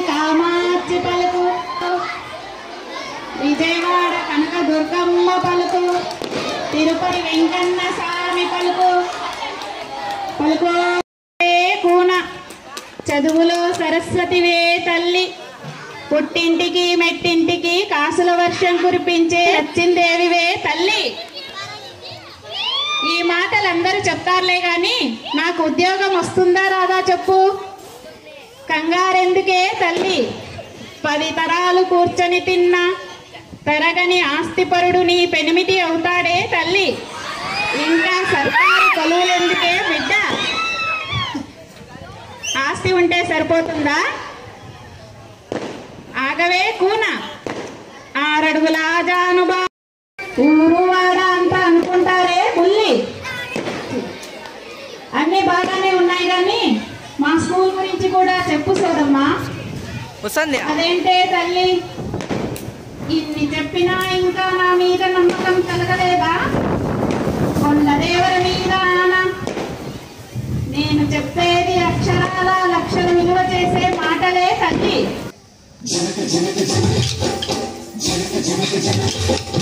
కామాక్షి పలుకు. విజయవాడ కనక దుర్గమ్మ పలుకు. తిరుపతి వెంకన్న స్వామి పలుకు. పలుకు కూన. చదువులో సరస్వతివే తల్లి. పుట్టింటికి మెట్టింటికి కాసుల వర్షం కురిపించే లచ్చిందేవివే తల్లి. ఈ మాటలు అందరూ చెప్తారులే కానీ నాకు ఉద్యోగం వస్తుందా రాదా చెప్పు. కంగారెందుకే తల్లి? తరాలు కూర్చొని తిన్నా. పెరగని ఆస్తిపరుడు నీ పెనిమిటి అవుతాడే తల్లి. ఇంకా సర్కారు కొలువులెందుకే బిడ్డ? ఆస్తి ఉంటే సరిపోతుందా? ఆగవే కూన. ఆరడుగుల జానుబా ఊరు వాడ అంతా అనుకుంటారే బుల్లి అన్ని బాగానే ఉన్నాయి కానీ మా స్కూల్ గురించి కూడా చెప్పు సోదమ్మా. వస్తుంది అదేంటే తల్లి? ఇన్ని చెప్పినా ఇంకా నా మీద నమ్మకం కలగలేదా? కొండదేవర మీద ఆన నేను చెప్పేది అక్షరాల లక్షలు విలువ చేసే మాటలే తల్లి. బృందావనికి